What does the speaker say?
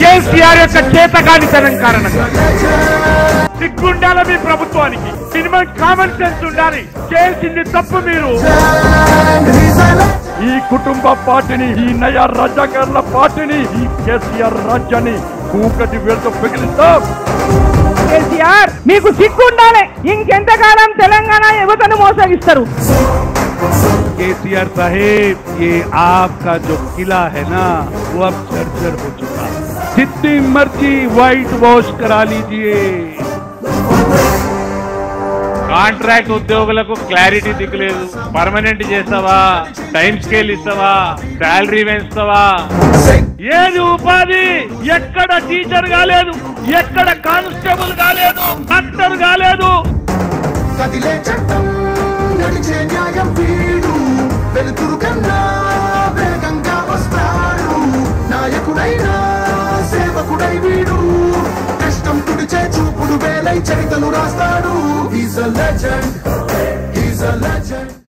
కేసీఆర్ యొక్క చేతగానితనం కారణంగా. సిగ్గుండాల మీ ప్రభుత్వానికి? మినిమం కామన్ సెన్స్ ఉండాలి. చేసింది తప్పు మీరు. ఈ కుటుంబ పార్టీని ఈ నయా రాజాకారుల పార్టీని ఈ కేసీఆర్ రాజ్యాన్ని కూకటి వేలతో పిగిలిస్తాం. కేసీఆర్ మీకు సిగ్గుండాలి. ఇంకెంతకాలం తెలంగాణ యువతను మోసగిస్తారు? केसीआर साहेब ये आपका जो किला है ना वो अब जर्जर हो चुका है जितनी मर्जी व्हाइट वॉश करा लीजिए కాంట్రాక్ట్ ఉద్యోగులకు క్లారిటీ దిక్కులేదు పర్మనెంట్ చేస్తావా టైం స్కేల్ ఇస్తావా శాలరీ పెంచుతావా ఏది ఉపాధి ఎక్కడ టీచర్ కాలేదు ఎక్కడ కానిస్టేబుల్ కాలేదు డాక్టర్ కాలేదు పై చరితలు రాస్తాడు. Is a legend